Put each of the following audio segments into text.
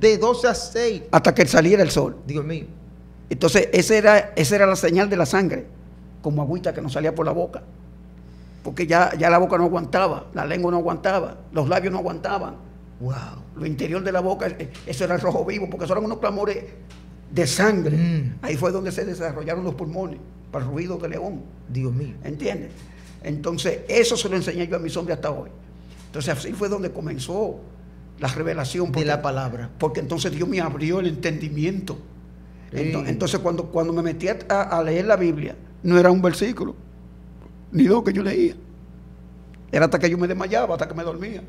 De 12 a 6. Hasta que saliera el sol. Dios mío. Entonces, esa era, esa era la señal de la sangre, como agüita que nos salía por la boca. Porque ya, ya la boca no aguantaba, la lengua no aguantaba, los labios no aguantaban. Wow. Lo interior de la boca, eh, eso era el rojo vivo, porque eso eran unos clamores de sangre. Mm. Ahí fue donde se desarrollaron los pulmones, para el ruido de león. Dios mío. ¿Entiendes? Entonces, eso se lo enseñé yo a mis hombres hasta hoy. Entonces, así fue donde comenzó la revelación. De porque- la palabra. Porque entonces Dios me abrió el entendimiento. Sí. Entonces, cuando, cuando me metí a, a leer la Biblia, no era un versículo, ni dos que yo leía. Era hasta que yo me desmayaba, hasta que me dormía.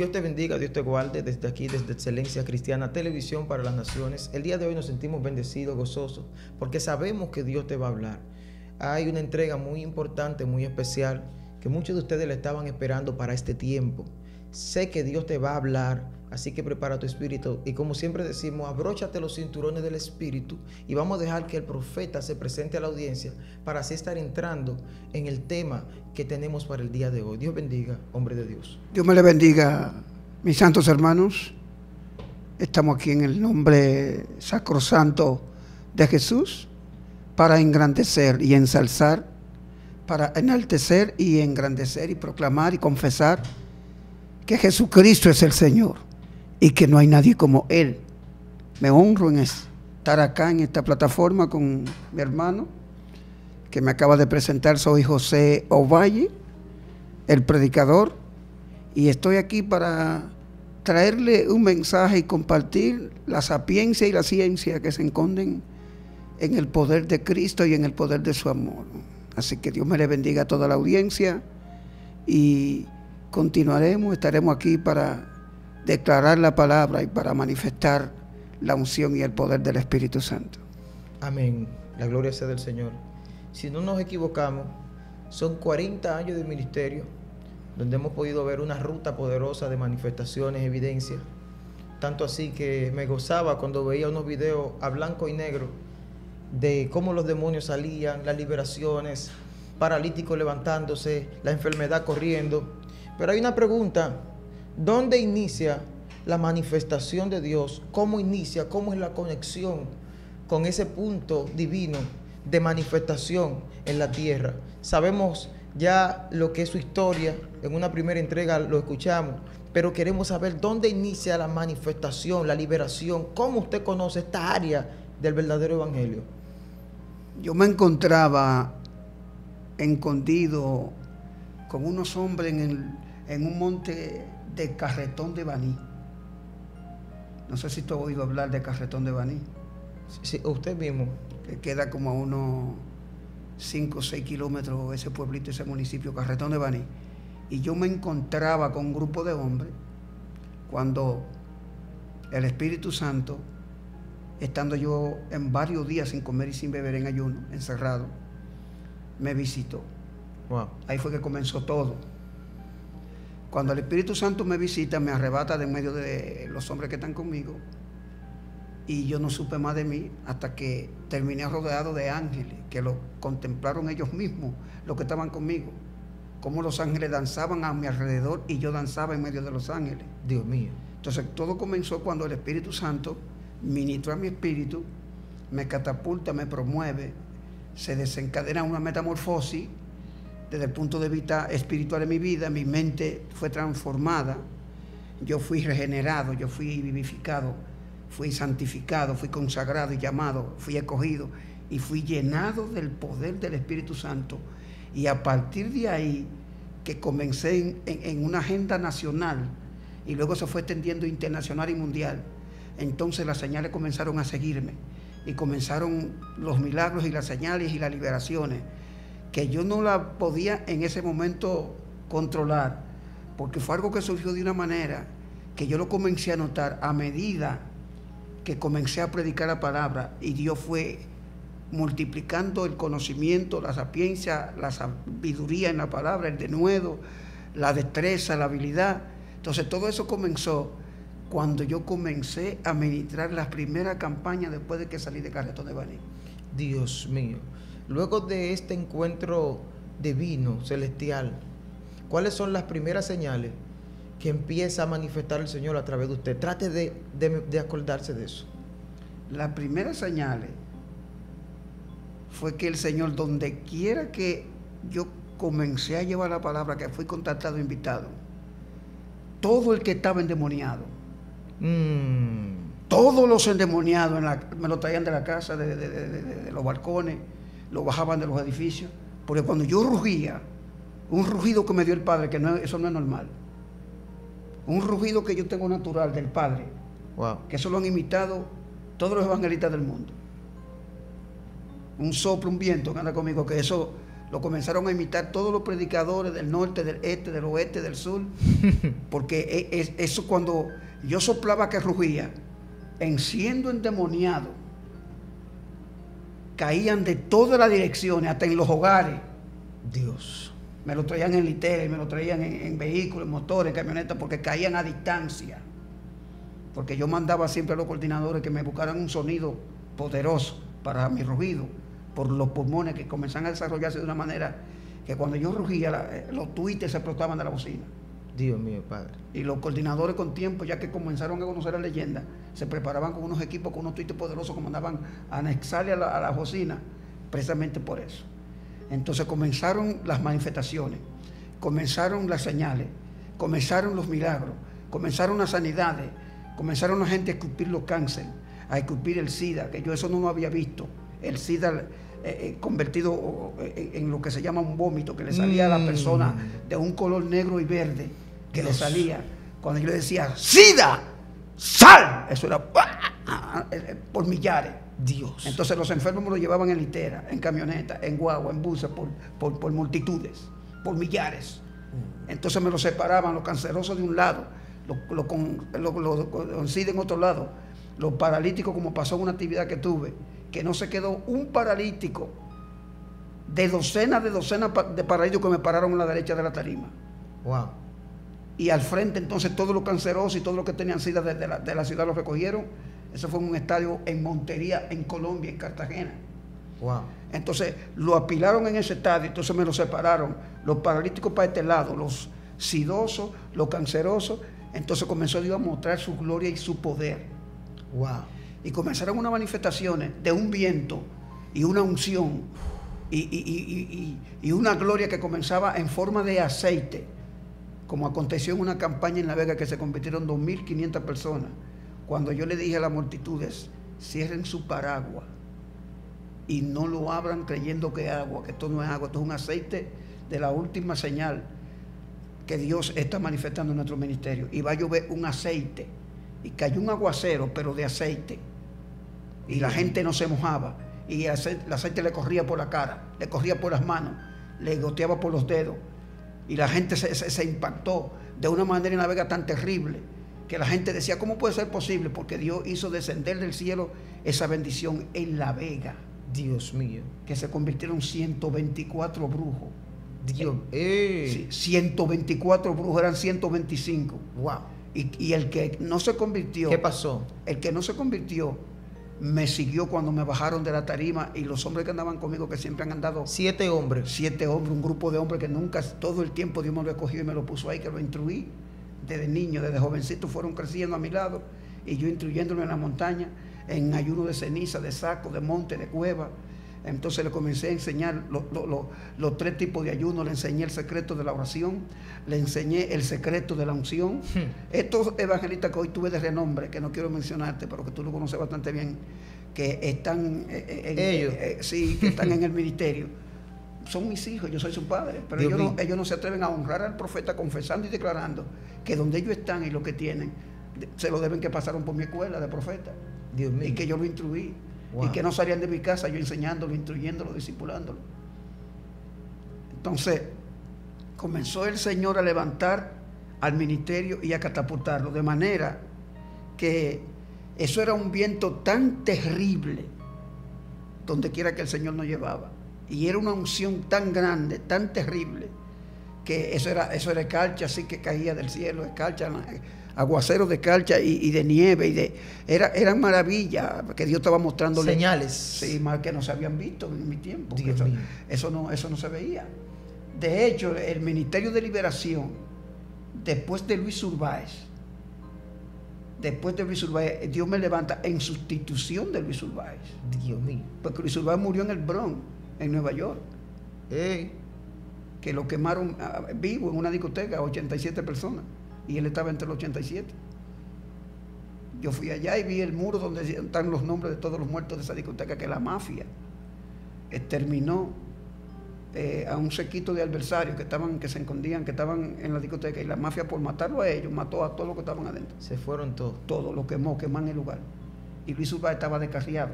Dios te bendiga, Dios te guarde desde aquí, desde Excelencia Cristiana Televisión para las Naciones. El día de hoy nos sentimos bendecidos, gozosos, porque sabemos que Dios te va a hablar. Hay una entrega muy importante, muy especial, que muchos de ustedes le estaban esperando para este tiempo. Sé que Dios te va a hablar, así que prepara tu espíritu. Y como siempre decimos, abróchate los cinturones del espíritu y vamos a dejar que el profeta se presente a la audiencia para así estar entrando en el tema que tenemos para el día de hoy. Dios bendiga, hombre de Dios. Dios me le bendiga, mis santos hermanos. Estamos aquí en el nombre sacrosanto de Jesús para engrandecer y ensalzar, para enaltecer y engrandecer y proclamar y confesar que Jesucristo es el Señor y que no hay nadie como Él. Me honro en estar acá en esta plataforma con mi hermano que me acaba de presentar. Soy José Ovalle, el predicador, y estoy aquí para traerle un mensaje y compartir la sapiencia y la ciencia que se esconden en el poder de Cristo y en el poder de su amor. Así que Dios me le bendiga a toda la audiencia y continuaremos, estaremos aquí para declarar la palabra y para manifestar la unción y el poder del Espíritu Santo. Amén. La gloria sea del Señor. Si no nos equivocamos, son 40 años de ministerio donde hemos podido ver una ruta poderosa de manifestaciones, evidencias. Tanto así que me gozaba cuando veía unos videos a blanco y negro de cómo los demonios salían, las liberaciones, paralíticos levantándose, la enfermedad corriendo. Pero hay una pregunta, ¿dónde inicia la manifestación de Dios? ¿Cómo inicia? ¿Cómo es la conexión con ese punto divino de manifestación en la tierra? Sabemos ya lo que es su historia, en una primera entrega lo escuchamos, pero queremos saber dónde inicia la manifestación, la liberación, cómo usted conoce esta área del verdadero evangelio. Yo me encontraba escondido con unos hombres en, el- en un monte de Carretón de Baní. No sé si tú has oído hablar de Carretón de Baní, Sí, usted mismo. que queda como a unos 5 o 6 kilómetros ese pueblito, ese municipio, Carretón de Baní. Y yo me encontraba con un grupo de hombres cuando el Espíritu Santo, estando yo en varios días sin comer y sin beber en ayuno, encerrado, me visitó. Wow. Ahí fue que comenzó todo. Cuando el Espíritu Santo me visita, me arrebata de en medio de los hombres que están conmigo. Y yo no supe más de mí hasta que terminé rodeado de ángeles, que lo contemplaron ellos mismos, los que estaban conmigo. Cómo los ángeles danzaban a mi alrededor y yo danzaba en medio de los ángeles. Dios mío. Entonces todo comenzó cuando el Espíritu Santo ministró a mi espíritu, me catapulta, me promueve, se desencadena una metamorfosis desde el punto de vista espiritual de mi vida, mi mente fue transformada yo fui regenerado, yo fui vivificado, fui santificado, fui consagrado y llamado, fui escogido y fui llenado del poder del Espíritu Santo. Y a partir de ahí, que comencé en, una agenda nacional y luego se fue extendiendo internacional y mundial, entonces las señales comenzaron a seguirme y comenzaron los milagros y las señales y las liberaciones, que yo no la podía en ese momento controlar, porque fue algo que surgió de una manera que yo lo comencé a notar a medida que comencé a predicar la palabra y Dios fue multiplicando el conocimiento, la sapiencia, la sabiduría en la palabra, el denuedo, la destreza, la habilidad. Entonces todo eso comenzó cuando yo comencé a ministrar las primeras campañas después de que salí de Carretón de Baní. Dios mío. Luego de este encuentro divino, celestial, ¿cuáles son las primeras señales que empieza a manifestar el Señor a través de usted? Trate de, de acordarse de eso. Las primeras señales fue que el Señor, donde quiera que yo comencé a llevar la palabra, que fui contactado, invitado, todo el que estaba endemoniado, mm. todos los endemoniados me lo traían de la casa, de, los balcones, lo bajaban de los edificios, porque cuando yo rugía, un rugido que me dio el Padre, que eso no es normal, un rugido que yo tengo natural del Padre, que eso lo han imitado todos los evangelistas del mundo. Un soplo, un viento que anda conmigo, que eso lo comenzaron a imitar todos los predicadores del norte, del este, del oeste, del sur, porque e, eso cuando yo soplaba que rugía, en siendo endemoniado, caían de todas las direcciones, hasta en los hogares. Dios. Me lo traían en literas, me lo traían en, vehículos, en motores, en camionetas, porque caían a distancia. Porque yo mandaba siempre a los coordinadores que me buscaran un sonido poderoso para mi rugido por los pulmones que comenzaron a desarrollarse de una manera que cuando yo rugía, eh, los tuites se explotaban de la bocina. Dios mío, Padre. Y los coordinadores con tiempo, ya que comenzaron a conocer la leyenda, se preparaban con unos equipos, con unos tuites poderosos que mandaban a anexarle a la, a la bocina, precisamente por eso. Entonces comenzaron las manifestaciones, comenzaron las señales, comenzaron los milagros, comenzaron las sanidades, comenzaron la gente a escupir los cánceres, a escupir el SIDA, que yo eso no lo había visto el SIDA eh, eh, convertido eh, en lo que se llama un vómito, que le salía a la persona mm. de un color negro y verde, que le salía. Cuando yo le decía, SIDA, sal, eso era por millares. Dios. Entonces los enfermos me lo llevaban en litera, en camioneta, en guagua, en buses, por, por, multitudes, por millares. Mm. Entonces me lo separaban, los cancerosos de un lado, los lo, con, lo, SIDA en otro lado, los paralíticos como pasó en una actividad que tuve que no se quedó un paralítico de docenas de docenas de paralíticos que me pararon a la derecha de la tarima. Wow. Y al frente entonces todos los cancerosos y todos los que tenían sida de, la, ciudad los recogieron. Eso fue en un estadio en Montería, en Colombia, en Cartagena. Wow. Entonces lo apilaron en ese estadio, entonces me lo separaron. Los paralíticos para este lado, los sidosos, los cancerosos. Entonces comenzó Dios a mostrar su gloria y su poder. Wow y comenzaron unas manifestaciones de un viento y una unción y, una gloria que comenzaba en forma de aceite, como aconteció en una campaña en La Vega que se convirtieron 2.500 personas, cuando yo le dije a las multitudes, cierren su paraguas y no lo abran creyendo que es agua, que esto no es agua, esto es un aceite de la última señal que Dios está manifestando en nuestro ministerio. Y va a llover un aceite. Y cayó un aguacero, pero de aceite y la gente no se mojaba y el aceite, le corría por la cara, le corría por las manos, le goteaba por los dedos y la gente se, impactó de una manera en la vega tan terrible que la gente decía, ¿cómo puede ser posible? Porque Dios hizo descender del cielo esa bendición en la vega. Dios mío. Que se convirtieron 124 brujos. Dios. Eh, 124 brujos, eran 125. Wow. Y, y, el que no se convirtió. ¿Qué pasó? El que no se convirtió me siguió cuando me bajaron de la tarima y los hombres que andaban conmigo, que siempre han andado. Siete hombres. Siete hombres, un grupo de hombres que nunca, todo el tiempo Dios me lo escogió y me lo puso ahí, que lo instruí. Desde niño, desde jovencito fueron creciendo a mi lado y yo instruyéndolo en la montaña, en ayuno de ceniza, de saco, de monte, de cueva, Entonces le comencé a enseñar lo- lo- lo- los tres tipos de ayuno, le enseñé el secreto de la oración, le enseñé el secreto de la unción. Estos evangelistas que hoy tuve de renombre, que no quiero mencionarte, pero que tú lo conoces bastante bien, que están, eh, eh, en, Ellos. eh, eh, sí, que están en el ministerio, son mis hijos, yo soy su padre, pero ellos no, ellos se atreven a honrar al profeta confesando y declarando que donde ellos están y lo que tienen, se lo deben que pasaron por mi escuela de profeta Dios mío. y que yo lo instruí. Wow. Y que no salían de mi casa yo enseñándolo, instruyéndolo, discipulándolo. Entonces, comenzó el Señor a levantar al ministerio y a catapultarlo, de manera que eso era un viento tan terrible, donde quiera que el Señor nos llevaba. Y era una unción tan grande, tan terrible, que eso era, eso era escarcha, así que caía del cielo, escarcha, eh, aguacero de escarcha y, y de nieve, y de, era, eran maravillas que Dios estaba mostrándole. Señales. Sí, más que no se habían visto en mi tiempo. eso, eso no, eso no se veía. De hecho, el Ministerio de Liberación, después de Luis Urbáez, después de Luis Urbáez, Dios me levanta en sustitución de Luis Urbáez. Dios mío. Porque Luis Urbáez murió en el Bronx, en Nueva York, que lo quemaron ah, vivo en una discoteca, 87 personas, y él estaba entre los 87. Yo fui allá y vi el muro donde están los nombres de todos los muertos de esa discoteca, que la mafia exterminó eh, a un sequito de adversarios que estaban, que se escondían, que estaban en la discoteca, y la mafia por matarlo a ellos, mató a todos los que estaban adentro. se fueron todos. Todo lo quemó, queman el lugar. Y Luis Urbá estaba descarriado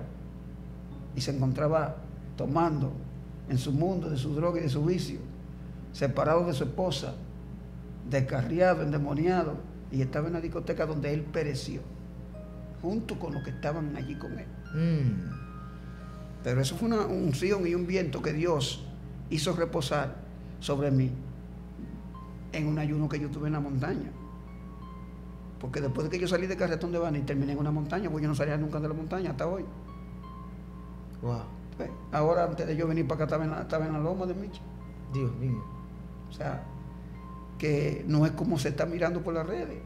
y se encontraba tomando en su mundo, de su droga y de su vicio, separado de su esposa, descarriado, endemoniado, y estaba en la discoteca donde él pereció, junto con los que estaban allí con él. Mm, Pero eso fue una unción y un viento que Dios hizo reposar sobre mí en un ayuno que yo tuve en la montaña. Porque después de que yo salí de Carretón de Bani y terminé en una montaña, pues yo no salía nunca de la montaña hasta hoy. wow. Pues, Ahora, antes de yo venir para acá, estaba en la, estaba en la loma de Michi. Dios mío. O sea, que no es como se está mirando por las redes.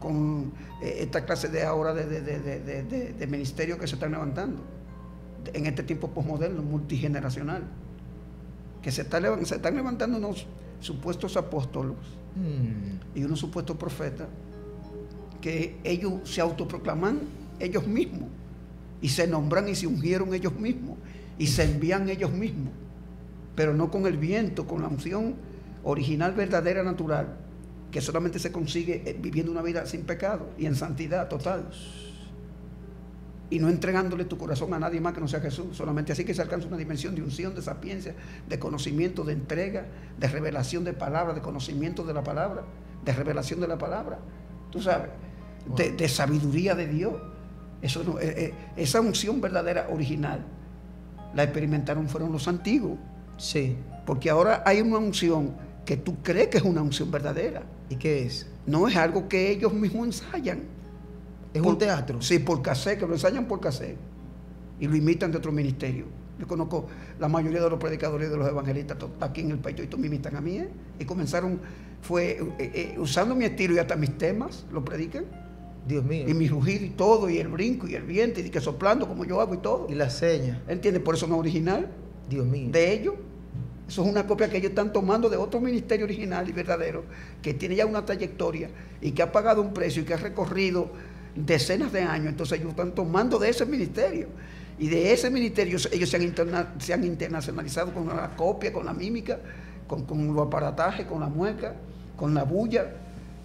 Con eh, esta clase de ahora de, de, de, de, de- de- de ministerio que se están levantando. En este tiempo posmoderno, multigeneracional. Que se, está, se están levantando unos supuestos apóstolos Mm, y unos supuestos profetas que ellos se autoproclaman ellos mismos y se nombran y se ungieron ellos mismos y se envían ellos mismos, pero no con el viento, con la unción original, verdadera, natural, que solamente se consigue eh, viviendo una vida sin pecado y en santidad total. Y no entregándole tu corazón a nadie más que no sea Jesús. Solamente así que se alcanza una dimensión de unción, de sapiencia, de conocimiento, de entrega, de revelación de palabra, de conocimiento de la palabra, de revelación de la palabra. Tú sabes, de, de sabiduría de Dios. Eso no- eh, eh, esa unción verdadera, original, la experimentaron fueron los antiguos. sí. Porque ahora hay una unción que tú crees que es una unción verdadera. ¿Y qué es? No es algo que ellos mismos ensayan. Es Por- un teatro. Sí, por cassette, que lo ensayan por cassette. Y lo imitan de otro ministerio. Yo conozco la mayoría de los predicadores de los evangelistas aquí en el país, y todos me imitan a mí. ¿eh? Y comenzaron, fue eh, eh, usando mi estilo y hasta mis temas, lo predican. Dios mío. Y mi rugido y todo, y el brinco y el viento, y que soplando como yo hago y todo. Y la seña. ¿Entiendes? Por eso no es original Dios mío. de ellos. Eso es una copia que ellos están tomando de otro ministerio original y verdadero, que tiene ya una trayectoria y que ha pagado un precio y que ha recorrido decenas de años. Entonces ellos están tomando de ese ministerio. Y de ese ministerio ellos se han, interna- se han internacionalizado con la copia, con la mímica, con, con los aparatajes, con la mueca, con la bulla,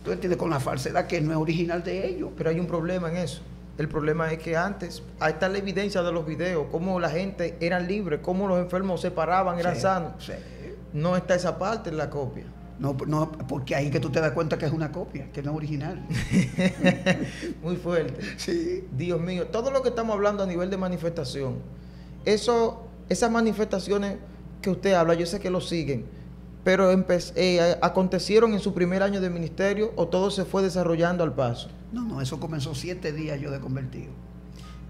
¿tú entiendes? Con la falsedad que no es original de ellos. Pero hay un problema en eso. El problema es que antes, ahí está la evidencia de los videos, cómo la gente era libre, cómo los enfermos se paraban, eran Sí, sanos. sí. No está esa parte en la copia. No, no, porque ahí que tú te das cuenta que es una copia, que no es original. Muy fuerte. Sí. Dios mío, todo lo que estamos hablando a nivel de manifestación, eso, esas manifestaciones que usted habla, yo sé que lo siguen, pero eh, acontecieron en su primer año de ministerio o todo se fue desarrollando al paso. No, no, eso comenzó siete días yo de convertido.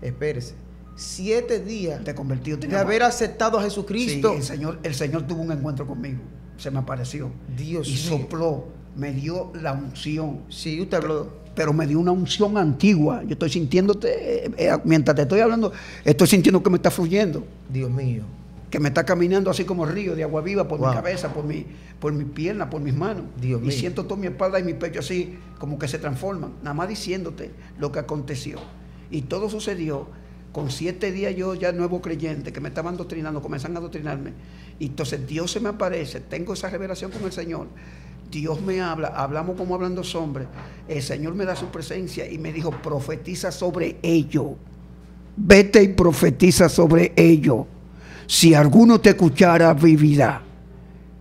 Espérese, siete días De convertido de haber aceptado a Sí, Jesucristo. el, Señor, el Señor tuvo un encuentro conmigo. Se me apareció. Dios y mío. sopló, me dio la unción. Sí, usted habló. pero me dio una unción antigua. Yo estoy sintiéndote, eh, eh, mientras te estoy hablando, estoy sintiendo que me está fluyendo, Dios mío. Que me está caminando así como río de agua viva por Wow. mi cabeza, por mi, por mi pierna, por mis manos. Dios y mío. siento toda mi espalda y mi pecho así como que se transforman, nada más diciéndote lo que aconteció. Y todo sucedió con siete días yo ya nuevo creyente, que me estaban doctrinando, comenzaron a adoctrinarme. Y entonces Dios se me aparece, tengo esa revelación con el Señor. Dios me habla, hablamos como hablan dos hombres. El Señor me da su presencia y me dijo, profetiza sobre ello. Vete y profetiza sobre ello. Si alguno te escuchara, vivirá.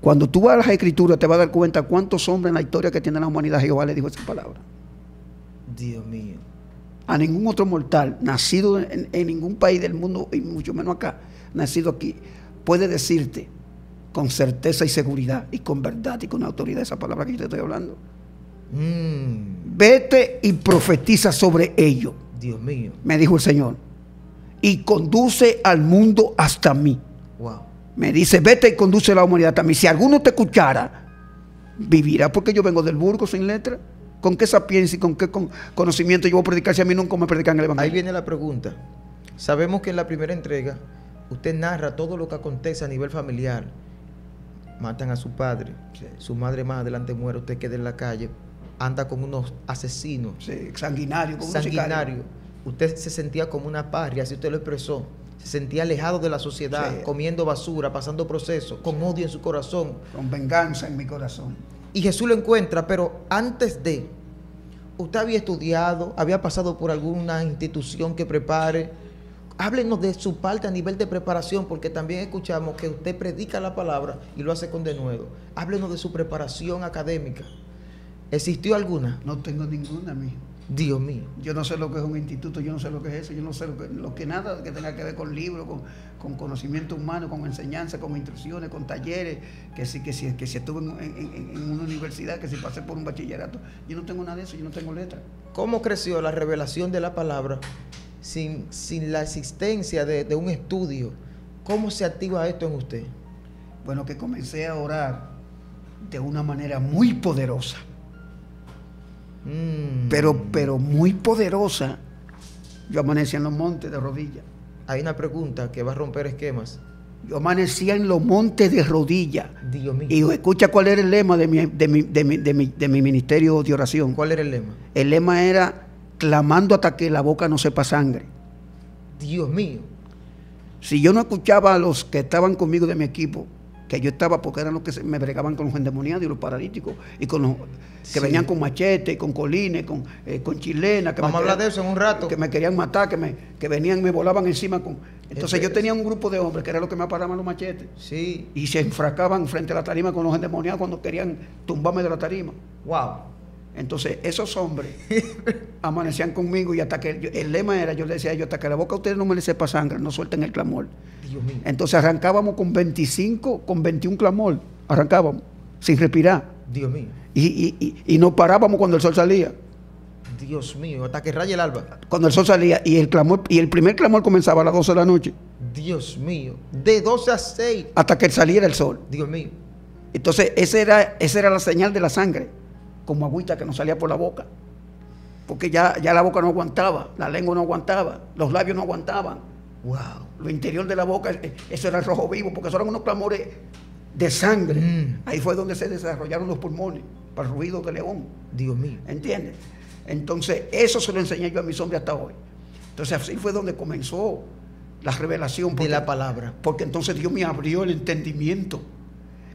Cuando tú vas a las escrituras, te vas a dar cuenta cuántos hombres en la historia que tiene la humanidad Jehová le dijo esa palabra. Dios mío. A ningún otro mortal, nacido en, en ningún país del mundo, y mucho menos acá, nacido aquí, puede decirte con certeza y seguridad, y con verdad y con autoridad esa palabra que yo te estoy hablando. Mm, Vete y profetiza sobre ello, Dios mío. me dijo el Señor, y conduce al mundo hasta mí. Wow. Me dice, vete y conduce a la humanidad hasta mí. Si alguno te escuchara, vivirá porque yo vengo del burgo sin letra. ¿Con qué sapiencia y con qué con- conocimiento yo voy a predicar si a mí nunca me predican el Ahí evangelio? viene la pregunta. Sabemos que en la primera entrega usted narra todo lo que acontece a nivel familiar. Matan a su padre, Sí. su madre más adelante muere, usted queda en la calle, anda con unos asesinos Sí, sanguinario, como un sicario. sanguinarios. Usted se sentía como una parria, así usted lo expresó. Se sentía alejado de la sociedad, Sí. comiendo basura, pasando procesos, con odio en su corazón. Con venganza en mi corazón. Y Jesús lo encuentra, pero antes de, usted había estudiado, había pasado por alguna institución que prepare. Háblenos de su parte a nivel de preparación, porque también escuchamos que usted predica la palabra y lo hace con denuedo. Háblenos de su preparación académica. ¿Existió alguna? No tengo ninguna, mijo. Dios mío. Yo no sé lo que es un instituto, yo no sé lo que es eso, yo no sé lo que, lo que nada que tenga que ver con libros, con, con conocimiento humano, con enseñanza, con instrucciones, con talleres, que si, que si, que si estuve en, en- en- en una universidad, que si pasé por un bachillerato. Yo no tengo nada de eso, yo no tengo letra. ¿Cómo creció la revelación de la palabra sin, sin la existencia de, de un estudio? ¿Cómo se activa esto en usted? Bueno, que comencé a orar de una manera muy poderosa, Mm. pero, pero muy poderosa. Yo amanecía en los montes de rodillas. Hay una pregunta que va a romper esquemas. Yo amanecía en los montes de rodillas. Dios mío. Y escucha cuál era el lema de mi, de mi, de mi, de mi, de mi ministerio de oración. ¿Cuál era el lema? El lema era clamando hasta que la boca no sepa sangre. Dios mío. Si yo no escuchaba a los que estaban conmigo de mi equipo, que yo estaba porque eran los que se- me bregaban con los endemoniados y los paralíticos, y con los que Sí. venían con machete, con colines, con, eh, con chilena. Que Vamos a hablar de eso en un rato. Que me querían matar, que, me, que venían, me volaban encima. con Entonces Eso yo tenía un grupo de hombres que era los que me paraban los machetes. Sí. Y se enfracaban frente a la tarima con los endemoniados cuando querían tumbarme de la tarima. Wow. Entonces, esos hombres amanecían conmigo y hasta que yo- el lema era, yo le decía a ellos, hasta que la boca a ustedes no me le sepa sangre, no suelten el clamor. Dios mío. Entonces arrancábamos con 25, con 21 clamor, arrancábamos, sin respirar. Dios mío. Y, y, y, y nos parábamos cuando el sol salía. Dios mío. Hasta que raye el alba. Cuando el sol salía y el clamor, y el primer clamor comenzaba a las 12 de la noche, Dios mío. De 12 a 6. hasta que saliera el sol. Dios mío. Entonces, esa era, esa era la señal de la sangre, como agüita que nos salía por la boca. Porque ya, ya la boca no aguantaba, la lengua no aguantaba, los labios no aguantaban. Wow. Lo interior de la boca, eh, eso era el rojo vivo, porque eso eran unos clamores de sangre. Mm. Ahí fue donde se desarrollaron los pulmones, para el ruido de león. Dios mío. ¿Entiendes? Entonces, eso se lo enseñé yo a mis hombres hasta hoy. Entonces, así fue donde comenzó la revelación. De porque- la palabra. porque entonces Dios me abrió el entendimiento.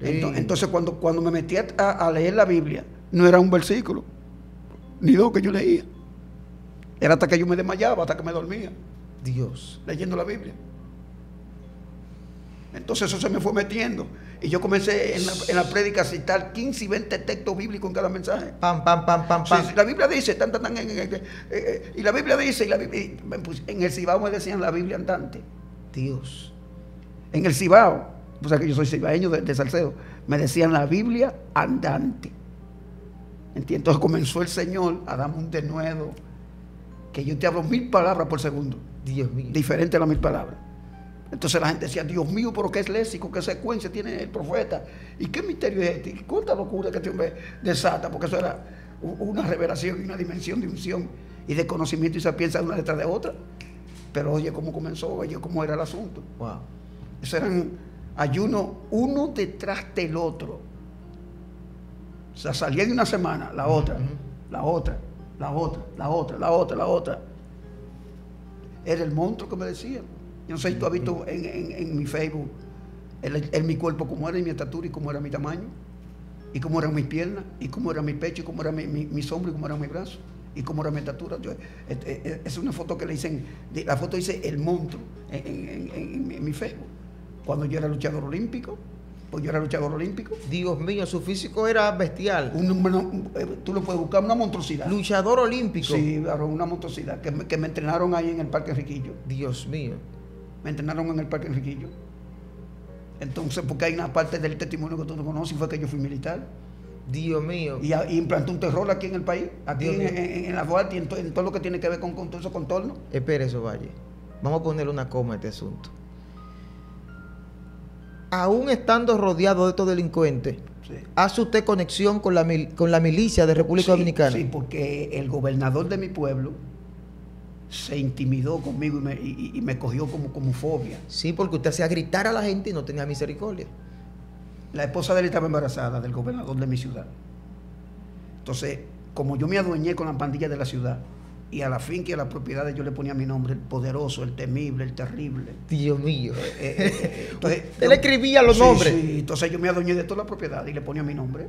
Sí. Entonces, cuando, cuando me metí a, a leer la Biblia, no era un versículo, ni dos que yo leía. Era hasta que yo me desmayaba, hasta que me dormía, Dios. leyendo la Biblia. Entonces eso se me fue metiendo. Y yo comencé en la, en la prédica a citar 15 y 20 textos bíblicos en cada mensaje. Pam, pam, pam, pam, pam. sí, la Biblia dice, tan, tan, tan, en- en- en- eh, y la Biblia dice, y la Biblia- y me puse- en el Cibao me decían la Biblia andante. Dios. En el Cibao, o sea que yo soy cibaeño de, de Salcedo, me decían la Biblia andante. Entonces comenzó el Señor a darme un denuedo, que yo te hablo mil palabras por segundo, Dios mío. diferente a las mil palabras. Entonces la gente decía, Dios mío, pero qué es léxico, qué secuencia tiene el profeta, y qué misterio es este, y cuánta locura que este hombre desata, porque eso era una revelación y una dimensión de unción y de conocimiento y sapienza una detrás de otra. Pero oye cómo comenzó, oye cómo era el asunto. Wow. Eso eran ayunos uno detrás del otro. O sea, salía de una semana, la otra, la otra, la otra, la otra, la otra, la otra. Era el monstruo que me decían. Yo no sé si tú has visto en, mi Facebook en mi cuerpo cómo era, y mi estatura y cómo era mi tamaño, y cómo eran mis piernas, y cómo era mi pecho, y cómo era mi, mi, mis hombros, y cómo eran mis brazos, y cómo era mi estatura. Yo, es una foto que le dicen, la foto dice el monstruo en mi Facebook. Cuando yo era luchador olímpico, pues yo era luchador olímpico. Dios mío, su físico era bestial. Eh, tú lo puedes buscar, una monstruosidad. Luchador olímpico. Sí, una monstruosidad, que me, que me entrenaron ahí en el Parque Enriquillo. Dios mío. Me entrenaron en el Parque Enriquillo. Entonces, porque hay una parte del testimonio que tú no conoces, fue que yo fui militar. Dios mío. Y, implantó un terror aquí en el país, aquí en, la Duarte y en, todo lo que tiene que ver con, con todo esos contornos. Espere eso, Valle. Vamos a ponerle una coma a este asunto aún estando rodeado de estos delincuentes, ¿hace usted conexión con la, con la milicia de República Dominicana? Sí, porque el gobernador de mi pueblo se intimidó conmigo y me, cogió como, como fobia. Sí, porque usted hacía gritar a la gente y no tenía misericordia. La esposa de él estaba embarazada del gobernador de mi ciudad. Entonces, como yo me adueñé con la pandilla de la ciudad, y a la finca y a las propiedades yo le ponía mi nombre, el poderoso, el temible, el terrible. Dios mío. Eh, eh, eh, entonces, Él escribía los nombres. Sí, entonces yo me adueñé de toda la propiedad y le ponía mi nombre.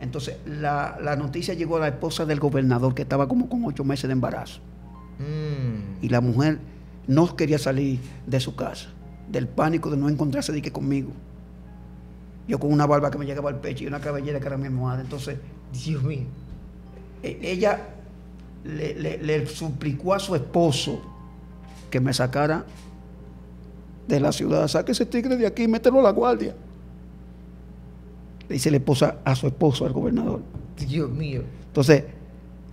Entonces la, noticia llegó a la esposa del gobernador que estaba como con ocho meses de embarazo. Mm. Y la mujer no quería salir de su casa, del pánico de no encontrarse de que conmigo. Yo con una barba que me llegaba al pecho y una cabellera que era mi almohada. Entonces, Dios mío. Ella le, suplicó a su esposo que me sacara de la ciudad. Saque ese tigre de aquí y mételo a la guardia. Le dice la esposa a su esposo, al gobernador. Dios mío. Entonces,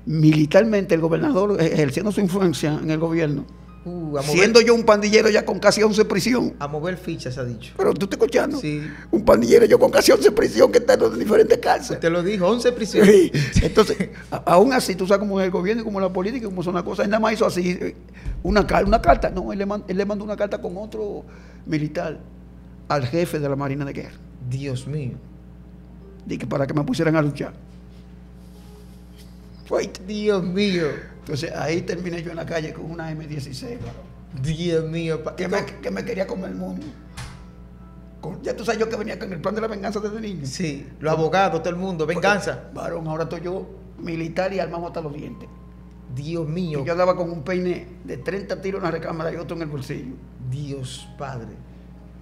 militarmente el gobernador, ejerciendo su influencia en el gobierno, Uh, Siendo yo un pandillero ya con casi 11 prisión. A mover fichas, ha dicho. Pero tú estás escuchando. Sí. Un pandillero yo con casi 11 prisión que está en diferentes cárceles. Te lo dijo, 11 prisión. Entonces, aún así, tú sabes cómo es el gobierno y cómo es la política, cómo son las cosas. Él nada más hizo así, una, una carta. No, él le, él le mandó una carta con otro militar al jefe de la Marina de Guerra. Dios mío. Dije para que me pusieran a luchar. Dios mío. Entonces ahí terminé yo en la calle con una M16. Dios mío. Que me, que me quería comer el mundo. ya tú sabes yo que venía con el plan de la venganza desde niño. Sí, los abogados, todo el mundo, venganza. varón, ahora estoy yo militar y armado hasta los dientes. Dios mío. Y yo andaba con un peine de 30 tiros en la recámara y otro en el bolsillo. Dios Padre.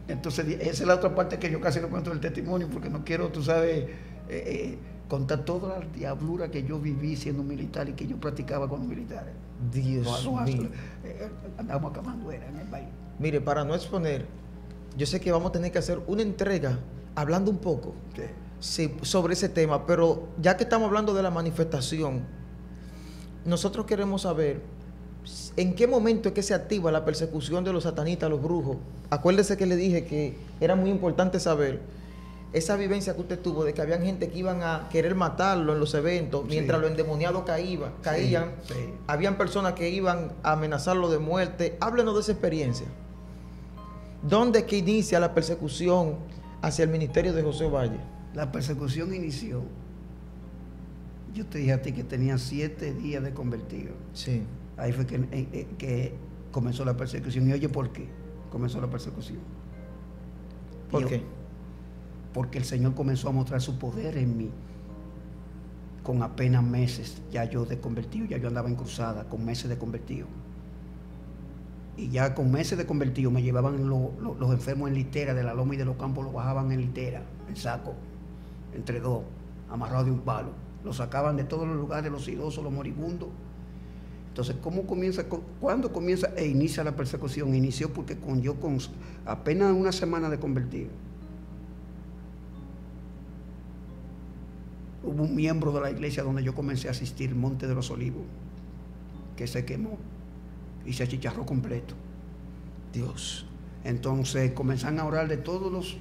Entonces, esa es la otra parte que yo casi no cuento del testimonio porque no quiero, tú sabes, eh, eh, contar toda la diablura que yo viví siendo militar y que yo practicaba con los militares. Dios mío. Eh, andábamos acabando era en el país. Mire, para no exponer, yo sé que vamos a tener que hacer una entrega hablando un poco sobre ese tema, pero ya que estamos hablando de la manifestación, nosotros queremos saber en qué momento es que se activa la persecución de los satanistas, los brujos. Acuérdese que le dije que era muy importante saber esa vivencia que usted tuvo de que había gente que iban a querer matarlo en los eventos, mientras los endemoniados caían, caían habían personas que iban a amenazarlo de muerte. Háblenos de esa experiencia. ¿Dónde es que inicia la persecución hacia el ministerio de José Valle? La persecución inició. Yo te dije a ti que tenía siete días de convertido. Sí. Ahí fue que, eh, eh, que comenzó la persecución. Y oye, ¿por qué comenzó la persecución? ¿Por qué? Porque el Señor comenzó a mostrar su poder en mí. Con apenas meses ya yo de convertido, ya yo andaba en cruzada, con meses de convertido. Y ya con meses de convertido me llevaban los enfermos en litera de la loma y de los campos, los bajaban en litera, en saco, entre dos, amarrados de un palo. Los sacaban de todos los lugares, los idosos, los moribundos. Entonces, ¿cómo comienza? ¿Cuándo comienza e inicia la persecución? Inició porque con yo con apenas una semana de convertido hubo un miembro de la iglesia donde yo comencé a asistir, Monte de los Olivos, que se quemó y se achicharró completo. Dios. Entonces comenzaron a orar de todos los,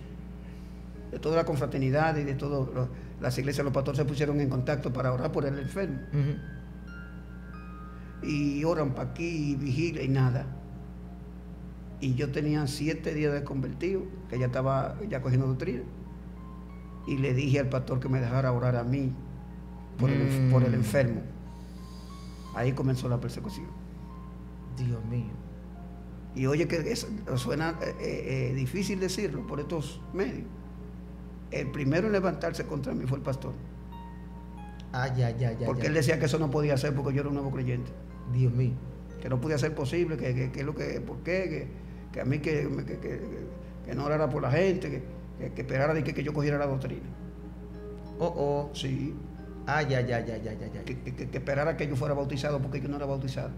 de toda la confraternidad y de todo. las iglesias, los pastores se pusieron en contacto para orar por el enfermo. Y oran para aquí, y vigilia y nada. Y yo tenía siete días de convertido, que ya estaba ya cogiendo doctrina. Y le dije al pastor que me dejara orar a mí por, el, enf- por el Mm. enfermo. Ahí comenzó la persecución. Dios mío. Y oye que es- suena eh, eh, eh, difícil decirlo por estos medios. El primero en levantarse contra mí fue el pastor. Ah, ya, ya, ya. porque ya. él decía que eso no podía ser porque yo era un nuevo creyente. Dios mío. Que no podía ser posible, que, que, que lo que, ¿por qué? Que, que a mí que, que, que- que no orara por la gente, que, que, esperara de que, que yo cogiera la doctrina. Oh, oh. Sí, Ah, ya, ya, ya, ya, ya, ya. que, que- que esperara que yo fuera bautizado porque yo no era bautizado.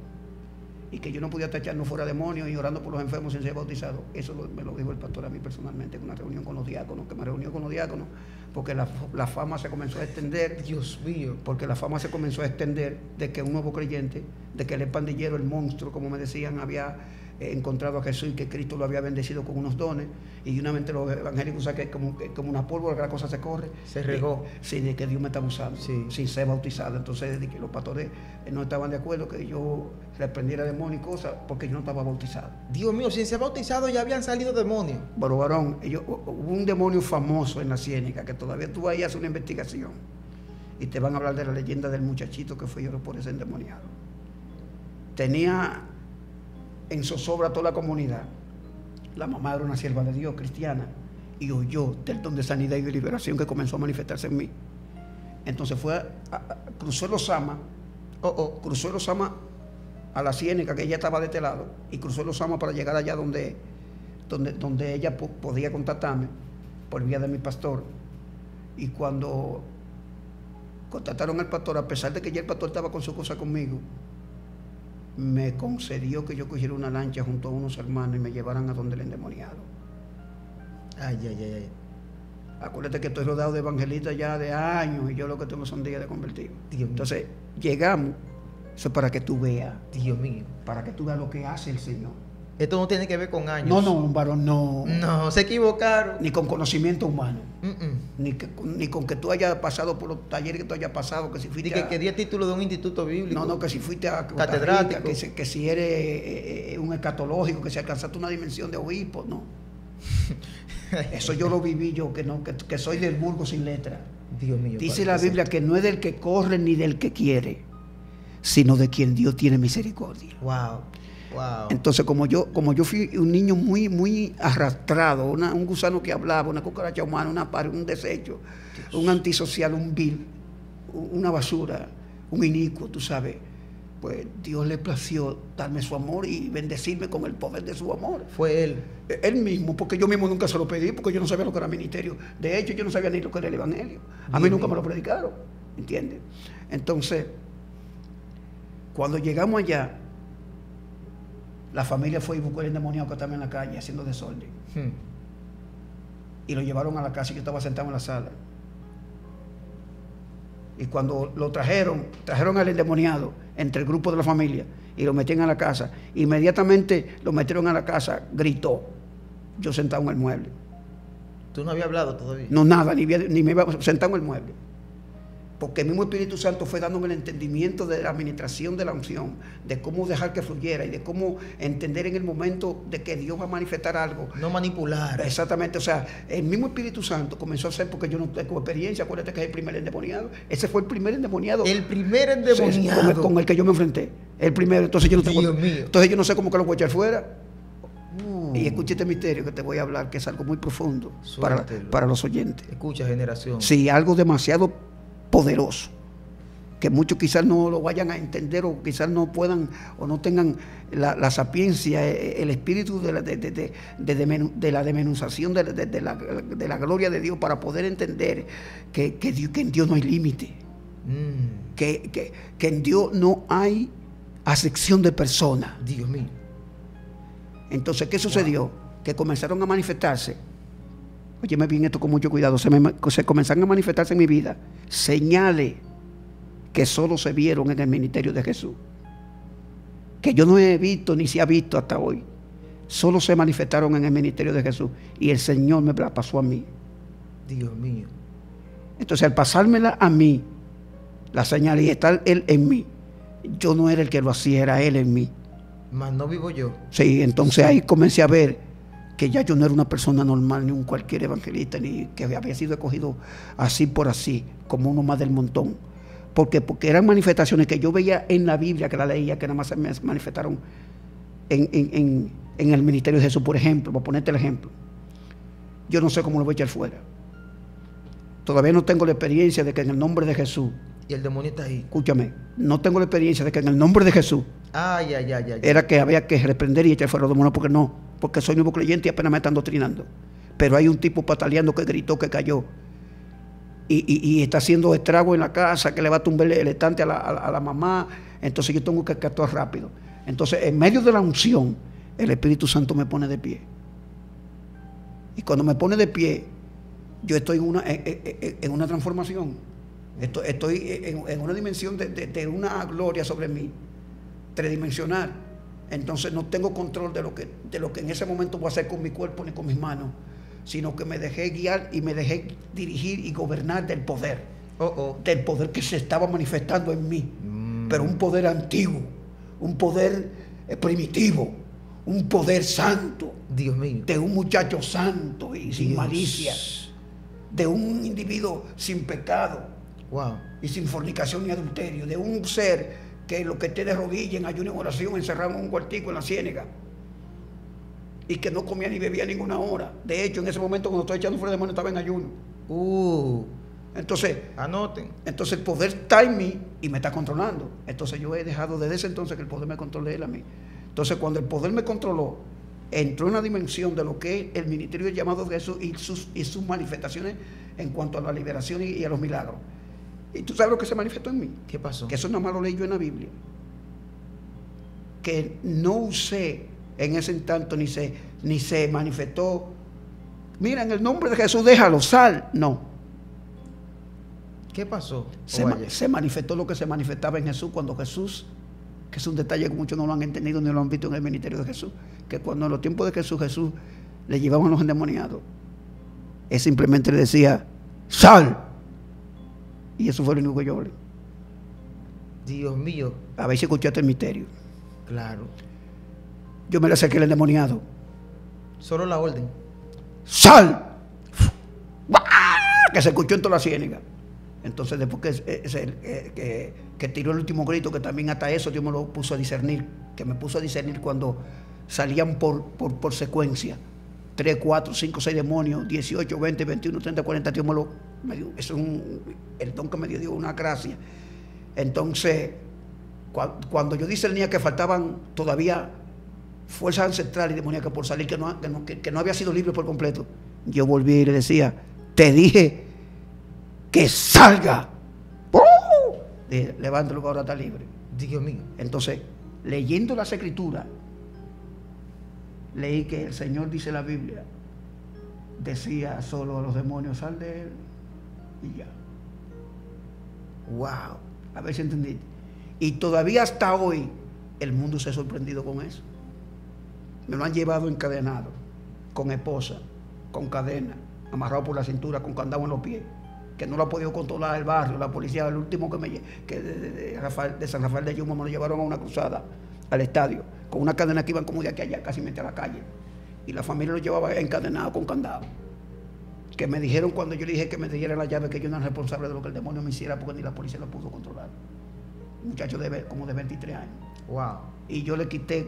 Y que yo no podía estar echando fuera demonios y orando por los enfermos sin ser bautizado. Eso lo- me lo dijo el pastor a mí personalmente en una reunión con los diáconos, que me reunió con los diáconos, porque la, la fama se comenzó a extender Dios mío. porque la fama se comenzó a extender de que un nuevo creyente, de que el pandillero, el monstruo, como me decían, había encontrado a Jesús y que Cristo lo había bendecido con unos dones. Y una mente los evangélicos saben que como, como una pólvora que la cosa se corre. Se regó. Sí, de que Dios me está usando, Sí. sin ser bautizado. Entonces, de que los pastores eh, no estaban de acuerdo que yo reprendiera demonios y cosas porque yo no estaba bautizado. Dios mío, sin ser bautizado ya habían salido demonios. Pero varón, ellos- hubo un demonio famoso en la ciénica que todavía tú ahí haces una investigación y te van a hablar de la leyenda del muchachito que fue lloró por ese endemoniado. Tenía en zozobra toda la comunidad. La mamá era una sierva de Dios, cristiana, y oyó del don de sanidad y de liberación que comenzó a manifestarse en mí. Entonces fue, a- cruzó el Osama, Oh, oh. cruzó el Osama a la ciénica, que ella estaba de este lado, y cruzó el Osama para llegar allá donde, donde, donde ella po- podía contactarme por vía de mi pastor. Y cuando contactaron al pastor, a pesar de que ya el pastor estaba con su cosa conmigo, me concedió que yo cogiera una lancha junto a unos hermanos y me llevaran a donde el endemoniado. Ay, ay, ay, ay. Acuérdate que estoy rodeado de evangelistas ya de años y yo lo que tengo son días de convertido. Dios mío. Entonces, llegamos, eso es para que tú veas, Dios mío. para que tú veas lo que hace el Señor. Esto no tiene que ver con años. No, no, un varón, no. No, se equivocaron. Ni con conocimiento humano. Mm, mm. Ni, que- ni con que tú hayas pasado por los talleres que tú hayas pasado, que si fuiste Di que a- quería título de un instituto bíblico. No, no, que si fuiste a Costa Catedrático. Rica, que, si, que si eres eh, eh, un escatológico, que si alcanzaste una dimensión de obispo, no. Eso yo lo viví yo, que no, que, que soy del burgo sin letra. Dios mío. Dice la. Biblia que no es del que corre ni del que quiere, sino de quien Dios tiene misericordia. Wow. Wow. Entonces, como yo, como yo fui un niño muy, muy arrastrado, una- un gusano que hablaba, una cucaracha humana, una pared, un desecho, un antisocial, un vil, una basura, un inicuo, tú sabes, pues Dios le plació darme su amor y bendecirme con el poder de su amor. Fue él. Eh, Él mismo, porque yo mismo nunca se lo pedí, porque yo no sabía lo que era ministerio. De hecho, yo no sabía ni lo que era el Evangelio. A mí nunca me lo predicaron, ¿entiendes? Entonces, cuando llegamos allá, la familia fue y buscó el endemoniado que estaba en la calle haciendo desorden. Hmm. Y lo llevaron a la casa y yo estaba sentado en la sala. Y cuando lo trajeron, trajeron al endemoniado entre el grupo de la familia y lo metían a la casa. Inmediatamente lo metieron a la casa, gritó. Yo sentado en el mueble. Tú no habías hablado todavía. No nada, ni, había- ni me iba sentado en el mueble. Porque el mismo Espíritu Santo fue dándome el entendimiento de la administración de la unción, de cómo dejar que fluyera y de cómo entender en el momento de que Dios va a manifestar algo. No manipular. Exactamente, o sea, el mismo Espíritu Santo comenzó a hacer, porque yo no tengo experiencia, acuérdate que es el primer endemoniado. Ese fue el primer endemoniado El primer Sí, Con, el, endemoniado. con el que yo me enfrenté. El primero, entonces yo no tengo. Dios mío. Entonces yo no sé cómo que lo voy a echar fuera. Uh. Y escuche este misterio que te voy a hablar, que es algo muy profundo para, para los oyentes. Escucha, generación. Sí, algo demasiado poderoso. Que muchos quizás no lo vayan a entender o quizás no puedan o no tengan la, la sapiencia, eh, el espíritu de la, de, de- de- la demenuzación de, la- de- gloria de Dios para poder entender que, que Dios- que en Dios no hay límite, Mm. que, que- que en Dios no hay acepción de personas. Dios mío. Entonces, ¿qué sucedió? Que comenzaron a manifestarse. Óyeme bien esto con mucho cuidado. Se, me- se comenzaron a manifestarse en mi vida señales que solo se vieron en el ministerio de Jesús. Que yo no he visto ni se ha visto hasta hoy. Solo se manifestaron en el ministerio de Jesús. Y el Señor me la pasó a mí. Dios mío. Entonces, al pasármela a mí, la señal y estar él en mí, yo no era el que lo hacía, era él en mí. Más no vivo yo. Sí, entonces ahí comencé a ver que ya yo no era una persona normal, ni un cualquier evangelista, ni que había sido escogido así por así, como uno más del montón. Porque, porque eran manifestaciones que yo veía en la Biblia, que la leía, que nada más se me manifestaron en, en, en el ministerio de Jesús, por ejemplo, para ponerte el ejemplo. Yo no sé cómo lo voy a echar fuera. Todavía no tengo la experiencia de que en el nombre de Jesús Y el demonio está ahí. escúchame, no tengo la experiencia de que en el nombre de Jesús Ay, ay, ay, ay. era que había que reprender y echar fuera los demonios, porque no, porque soy nuevo creyente y apenas me están doctrinando. Pero hay un tipo pataleando que gritó que cayó y, está haciendo estrago en la casa, que le va a tumbar el estante a la, mamá, entonces yo tengo que actuar rápido. Entonces, en medio de la unción, el Espíritu Santo me pone de pie. Y cuando me pone de pie, yo estoy en una, transformación. Estoy, en, una dimensión de- de una gloria sobre mí, tridimensional. Entonces no tengo control de lo, que, de lo que en ese momento voy a hacer con mi cuerpo ni con mis manos, sino que me dejé guiar y me dejé dirigir y gobernar del poder, Oh, oh. del poder que se estaba manifestando en mí Mm. pero un poder antiguo, un poder eh, primitivo, un poder santo, Dios mío. de un muchacho santo y sin malicia, de un individuo sin pecado Wow. y sin fornicación ni adulterio, de un ser que lo que esté de rodillas en ayuno y oración encerrado en un cuartico en la ciénega y que no comía ni bebía ninguna hora. De hecho, en ese momento cuando estoy echando fuera de demonio estaba en ayuno. Uh. Entonces, Anoten. entonces el poder está en mí y me está controlando. Entonces yo he dejado desde ese entonces que el poder me controle él a mí. Entonces cuando el poder me controló, entró en una dimensión de lo que es el ministerio llamado de Jesús y sus, y sus manifestaciones en cuanto a la liberación y, y a los milagros. ¿Y tú sabes lo que se manifestó en mí? ¿Qué pasó? Que eso nada más lo leí yo en la Biblia. Que no usé en ese instante ni se, ni se manifestó. Mira, en el nombre de Jesús, déjalo, sal. No. ¿Qué pasó? Se, Oye, ma- se manifestó lo que se manifestaba en Jesús cuando Jesús, que es un detalle que muchos no lo han entendido ni lo han visto en el ministerio de Jesús, que cuando en los tiempos de Jesús, Jesús le llevaban los endemoniados, él simplemente le decía, sal. Y eso fue lo único que yo hablé. Dios mío. A ver si escuchaste el misterio. Claro. Yo me le acerqué al endemoniado, Solo la orden. sal. Que se escuchó en toda la ciénaga. Entonces, después que, eh, que, que tiró el último grito, que también hasta eso Dios me lo puso a discernir, que me puso a discernir cuando salían por, por, por secuencia. 3, 4, 5, 6 demonios, 18, 20, 21, 30, 40, Dios me lo me dio. Eso es un, el don que me dio Dios, una gracia. Entonces, cua- cuando yo discernía que faltaban todavía fuerzas ancestrales y demoníacas por salir, que no, que no, que- que no había sido libre por completo, yo volví y le decía, te dije que salga. ¡Oh! Dije, levántalo que ahora está libre. Dios mío. Entonces, leyendo las escrituras, leí que el Señor dice la Biblia, decía solo a los demonios, sal de él y ya. Wow. A ver si entendiste. Y todavía hasta hoy el mundo se ha sorprendido con eso. Me lo han llevado encadenado, con esposa, con cadena, amarrado por la cintura, con candado en los pies, que no lo ha podido controlar el barrio, la policía, el último que me que de, de San Rafael de Yuma me lo llevaron a una cruzada al estadio, con una cadena que iban como de aquí a allá, casi mente a la calle. Y la familia lo llevaba encadenado con candado. Que me dijeron cuando yo le dije que me diera la llave que yo no era responsable de lo que el demonio me hiciera porque ni la policía lo pudo controlar. Un muchacho de, como de 23 años. Wow. Y yo le quité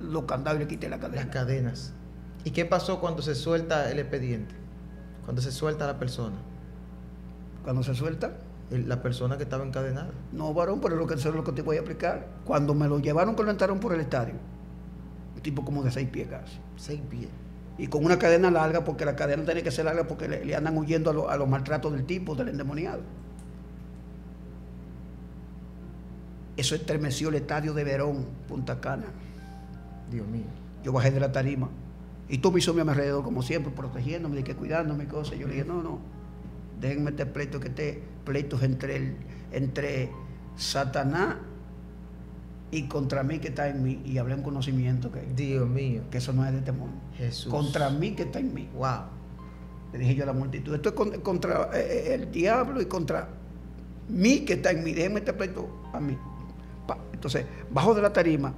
los candados y le quité la Las cadena. cadenas. ¿Y qué pasó cuando se suelta el expediente? Cuando se suelta la persona. Cuando se suelta, El- la persona que estaba encadenada. no varón, pero lo que, eso es lo que te voy a explicar. Cuando me lo llevaron, que lo entraron por el estadio, un tipo como de seis pies casi. Seis pies. Y con una cadena larga, porque la cadena tiene que ser larga porque le, le andan huyendo a, lo- a los maltratos del tipo, del endemoniado. Eso estremeció el estadio de Verón, Punta Cana. Dios mío. Yo bajé de la tarima y tú me hizo a mi alrededor, como siempre, protegiéndome, de que cuidándome y cosas. Yo le dije, no, no, déjenme este pleito, que este pleito es entre, el, entre Satanás y contra mí que está en mí. Y hablé en conocimiento que, Dios mío. que eso no es de temor. Jesús. Contra mí que está en mí. Wow. Le dije yo a la multitud, esto es con- contra eh, el diablo y contra mí que está en mí, déjeme este pleito a mí. Pa. Entonces, bajo de la tarima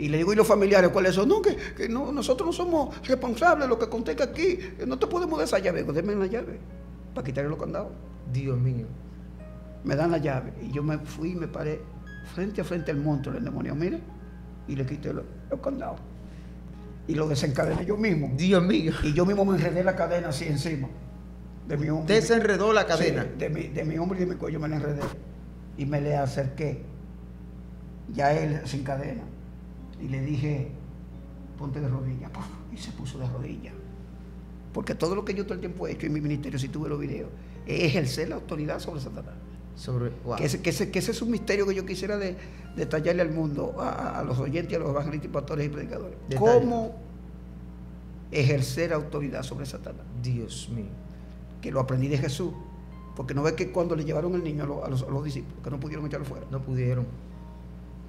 y le digo, ¿y los familiares cuáles son? No, que, que no, nosotros no somos responsables de lo que contenga aquí, que no te podemos dar esa llave. Denme la llave para quitarle los candados. Dios mío. Me dan la llave y yo me fui y me paré frente a frente al monstruo, el demonio, mire, y le quité los, los candados. Y lo desencadené yo mismo. Dios mío. Y yo mismo me enredé la cadena así encima de mi hombro. Usted se enredó la cadena. Sí, de, mi, de mi hombro y de mi cuello me la enredé. Y me le acerqué. Ya él sin cadena. Y le dije, ponte de rodillas. Y se puso de rodillas. Porque todo lo que yo todo el tiempo he hecho en mi ministerio, si tuve los videos, es ejercer la autoridad sobre Satanás. Sobre, wow. Que, ese, que, ese, que ese es un misterio que yo quisiera de, detallarle al mundo, a, a los oyentes, a los evangelistas, pastores y predicadores. Detalle. ¿Cómo ejercer autoridad sobre Satanás? Dios mío. Que lo aprendí de Jesús. Porque no ve que cuando le llevaron el niño los- a los discípulos, que no pudieron echarlo fuera. No pudieron.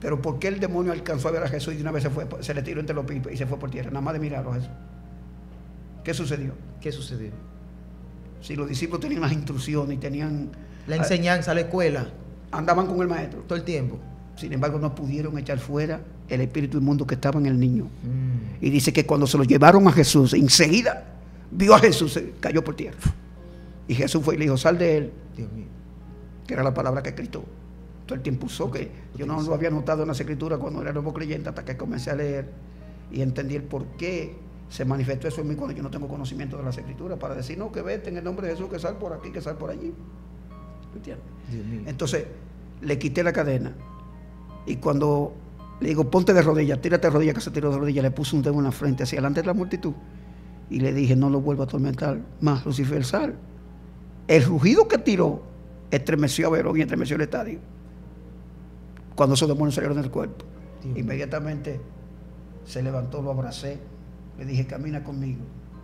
Pero ¿por qué el demonio alcanzó a ver a Jesús y de una vez se, fue, se le tiró entre los pipes y se fue por tierra? Nada más de mirarlo a Jesús. ¿Qué sucedió? ¿Qué sucedió? Si los discípulos tenían las instrucciones y tenían... La enseñanza, la escuela, Andaban con el maestro. todo el tiempo. Sin embargo, no pudieron echar fuera el espíritu inmundo que estaba en el niño. Mm. Y dice que cuando se lo llevaron a Jesús, enseguida vio a Jesús, cayó por tierra. Y Jesús fue y le dijo, sal de él, Dios mío. que era la palabra que Cristo todo el tiempo usó, que yo no lo había notado en las escrituras cuando era nuevo creyente, hasta que comencé a leer y entendí el por qué se manifestó eso en mí cuando yo no tengo conocimiento de las escrituras, para decir, no, que vete en el nombre de Jesús, que sal por aquí, que sal por allí. Entonces le quité la cadena y cuando le digo, ponte de rodillas, tírate de rodillas, que se tiró de rodillas, le puse un dedo en la frente hacia delante de la multitud y le dije, no lo vuelvo a atormentar más, Lucifer, sal. El rugido que tiró estremeció a Verón y estremeció el estadio cuando esos demonios salieron del cuerpo. Dios. Inmediatamente se levantó, lo abracé, le dije, camina conmigo.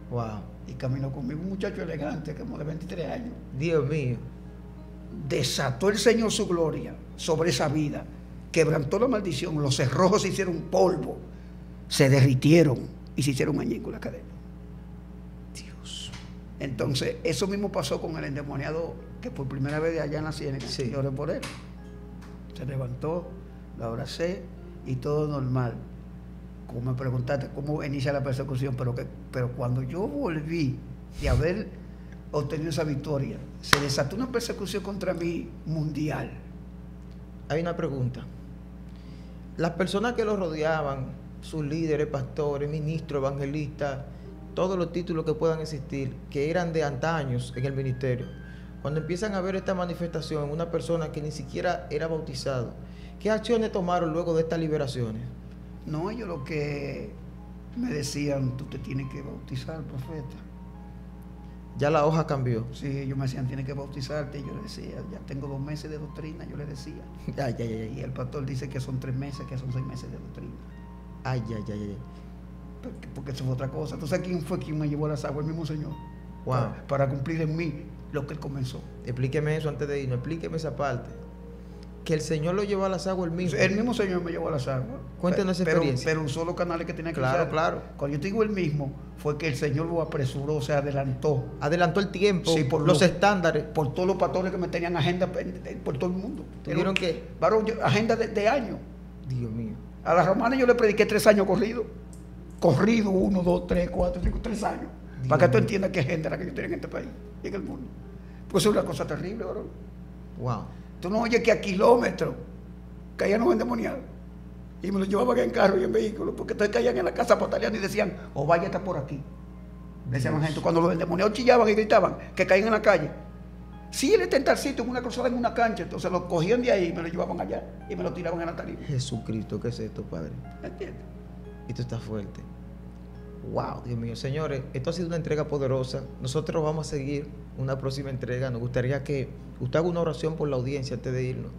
Wow. Y caminó conmigo un muchacho elegante, como de 23 años Dios mío. desató el Señor su gloria sobre esa vida, quebrantó la maldición, los cerrojos se hicieron polvo, se derritieron y se hicieron añicos la cadena. Dios. Entonces, eso mismo pasó con el endemoniado que por primera vez allá en la ciénaga, Sí. por él. Se levantó, lo abracé y todo normal. Como me preguntaste cómo inicia la persecución, pero, que, pero cuando yo volví de haber obtenido esa victoria, se desató una persecución contra mí mundial. Hay una pregunta. Las personas que lo rodeaban, sus líderes, pastores, ministros, evangelistas, todos los títulos que puedan existir, que eran de antaños en el ministerio, cuando empiezan a ver esta manifestación en una persona que ni siquiera era bautizado, ¿qué acciones tomaron luego de estas liberaciones? No, ellos lo que me decían, tú te tienes que bautizar, profeta. Ya la hoja cambió. Sí, ellos me decían, tienes que bautizarte. Y yo le decía, ya tengo dos meses de doctrina, yo le decía. Ay, ay, ay, Y el pastor dice que son tres meses, que son seis meses de doctrina. Ay, ay, ay, ay. Porque, porque eso fue otra cosa. Entonces, ¿quién fue quien me llevó las aguas? El mismo Señor. Wow. Para, para cumplir en mí lo que Él comenzó. Explíqueme eso antes de irnos, explíqueme esa parte. Que el Señor lo llevó a las aguas el mismo. El mismo Señor me llevó a las aguas. Cuéntanos esa pero, experiencia. Pero usó los canales que tenía que Claro, usar. claro. Cuando yo te digo el mismo, fue que el Señor lo apresuró, se adelantó. Adelantó el tiempo, Sí, por los lo- estándares. por todos los pastores que me tenían agenda por todo el mundo. ¿Tuvieron que? varón, agenda de, de años. Dios mío. A las romanas yo le prediqué tres años corrido. Corrido, uno, dos, tres, cuatro, cinco, tres años. Dios para que tú entiendas qué agenda era que yo tenía en este país en el mundo. Pues es una cosa terrible, varón. Wow. Tú no oyes que a kilómetros caían los endemoniados. Y me los llevaban en carro y en vehículo, porque entonces caían en la casa pataleando y decían, o vaya está por aquí. Decían la gente, cuando los endemoniados chillaban y gritaban, que caían en la calle. Sí, él está en tal sitio, en una cruzada, en una cancha. Entonces lo cogían de ahí y me lo llevaban allá y me lo tiraban en la tarima. Jesucristo, ¿qué es esto, Padre? ¿Entiendes? Esto está fuerte. Wow, Dios mío. Señores, esto ha sido una entrega poderosa. Nosotros vamos a seguir una próxima entrega. Nos gustaría que usted haga una oración por la audiencia antes de irnos.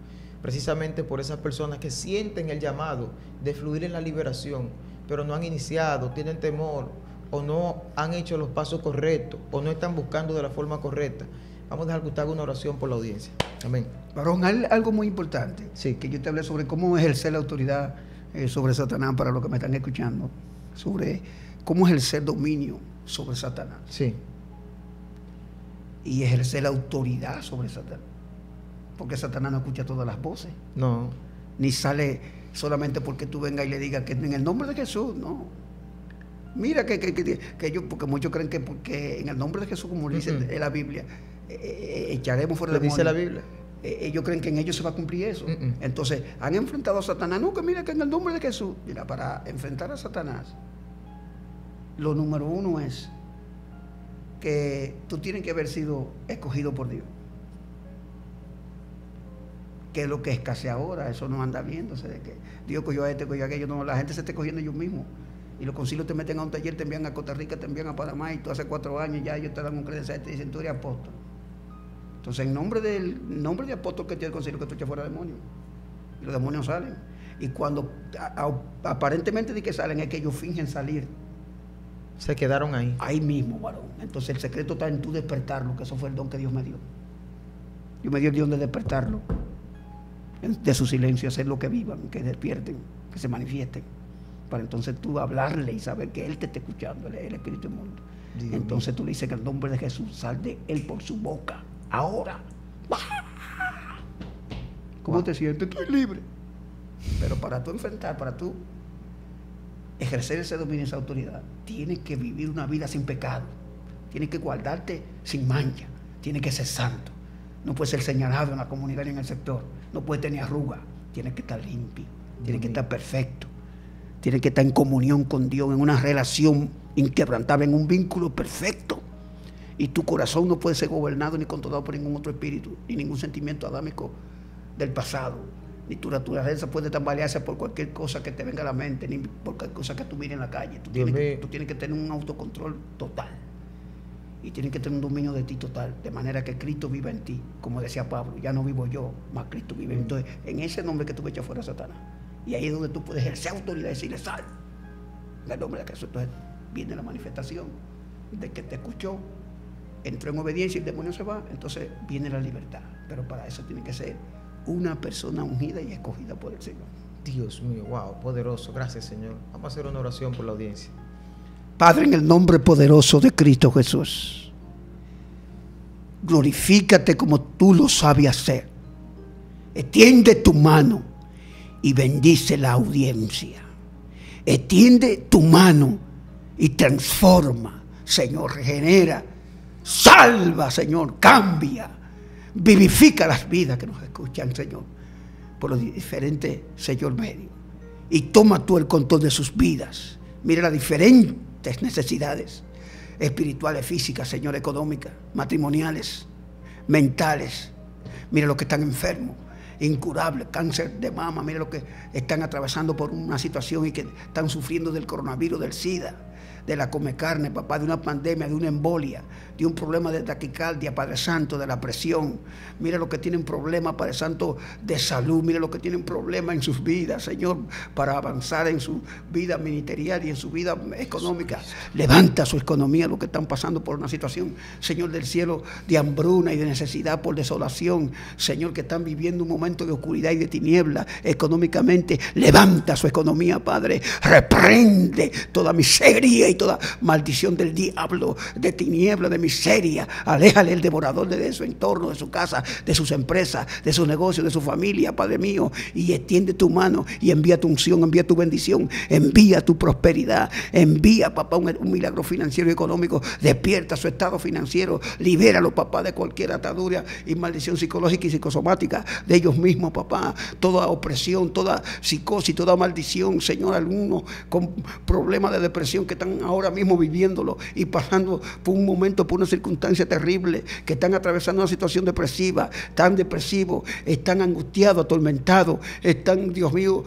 Precisamente por esas personas que sienten el llamado de fluir en la liberación, pero no han iniciado, tienen temor o no han hecho los pasos correctos o no están buscando de la forma correcta. Vamos a dejar que usted haga una oración por la audiencia. Amén. Varón, al- algo muy importante, Sí. que yo te hablé sobre cómo ejercer la autoridad eh, sobre Satanás para los que me están escuchando, sobre cómo ejercer dominio sobre Satanás. Sí. Y ejercer la autoridad sobre Satanás. Porque Satanás no escucha todas las voces. No. Ni sale solamente porque tú vengas y le digas que en el nombre de Jesús, no. Mira que, que, que, que yo, porque muchos creen que porque en el nombre de Jesús, como dice Ujú. en la Biblia, eh, eh, echaremos fuera ¿Lo demonios. dice la Biblia? Eh, ellos creen que en ellos se va a cumplir eso. Entonces, han enfrentado a Satanás. No, que mira que en el nombre de Jesús. Mira, para enfrentar a Satanás, lo número uno es que tú tienes que haber sido escogido por Dios. Que lo que escasea ahora, eso no anda viéndose de que Dios cogió a este, cogió a aquello. No, la gente se está cogiendo ellos mismos. Y los concilios te meten a un taller, te envían a Costa Rica, te envían a Panamá y tú hace cuatro años ya ellos te dan un credencial y te dicen tú eres apóstol. Entonces, en nombre del nombre de apóstol que tiene el concilio, que tú eches fuera demonios. Y los demonios salen. Y cuando aparentemente de que salen, es que ellos fingen salir Se quedaron ahí. ahí mismo, varón. Entonces, el secreto está en tú despertarlo, que eso fue el don que Dios me dio. Dios me dio el don de despertarlo. De su silencio, hacer lo que vivan, que despierten, que se manifiesten. Para entonces tú hablarle y saber que Él te está escuchando, Él es el Espíritu. Dios Entonces tú le dices que el nombre de Jesús sal de Él por su boca. Ahora. ¿Cómo Wow. te sientes? Estoy libre. Pero para tú enfrentar, para tú ejercer ese dominio, esa autoridad, tienes que vivir una vida sin pecado. Tienes que guardarte sin mancha. Tienes que ser santo. No puedes ser señalado en la comunidad ni en el sector. No puedes tener arruga. Tienes que estar limpio. Tienes que estar perfecto. Tienes que estar en comunión con Dios, en una relación inquebrantable, en un vínculo perfecto. Y tu corazón no puede ser gobernado ni controlado por ningún otro espíritu, ni ningún sentimiento adámico del pasado. Ni tu naturaleza puede tambalearse por cualquier cosa que te venga a la mente, ni por cualquier cosa que tú mires en la calle. Tú tienes, mío. tú tienes que tener un autocontrol total. Y tienes que tener un dominio de ti total, de manera que Cristo viva en ti. Como decía Pablo, ya no vivo yo, más Cristo vive mí. Entonces, en ese nombre que tú echas fuera a Satanás. Y ahí es donde tú puedes ejercer autoridad y decirle, sal. En el nombre de Jesús. Entonces, viene la manifestación de que te escuchó, entró en obediencia y el demonio se va, entonces viene la libertad. Pero para eso tiene que ser una persona ungida y escogida por el Señor. Dios mío, wow, poderoso. Gracias, Señor. Vamos a hacer una oración por la audiencia. Padre, en el nombre poderoso de Cristo Jesús, glorifícate como tú lo sabes hacer. Extiende tu mano y bendice la audiencia. Extiende tu mano y transforma, Señor, regenera, salva, Señor, cambia, vivifica las vidas que nos escuchan, Señor, por los diferentes, Señor, medios. Y toma tú el control de sus vidas. Mira las diferentes necesidades espirituales, físicas, Señor, económicas, matrimoniales, mentales. Mira los que están enfermos, incurables, cáncer de mama, mira los que están atravesando por una situación y que están sufriendo del coronavirus, del SIDA, de la come carne, papá, de una pandemia, de una embolia, de un problema de taquicardia, Padre Santo, de la presión. Mira los que tienen problemas, Padre Santo, de salud. Mira los que tienen problemas en sus vidas, Señor, para avanzar en su vida ministerial y en su vida económica. Levanta su economía, los que están pasando por una situación, Señor del cielo, de hambruna y de necesidad por desolación. Señor, que están viviendo un momento de oscuridad y de tiniebla económicamente. Levanta su economía, Padre. Reprende toda miseria y toda maldición del diablo, de tiniebla, de miseria. Aléjale el devorador de su entorno, de su casa, de sus empresas, de sus negocios, de su familia, Padre mío. Y extiende tu mano y envía tu unción, envía tu bendición, envía tu prosperidad, envía, papá, un, un milagro financiero y económico. Despierta su estado financiero, libéralo, papá, de cualquier atadura y maldición psicológica y psicosomática de ellos mismos, papá. Toda opresión, toda psicosis, toda maldición, Señor, algunos con problemas de depresión que están ahora mismo viviéndolo y pasando por un momento, por una circunstancia terrible, que están atravesando una situación depresiva, están depresivos, están angustiados, atormentados, están, Dios mío,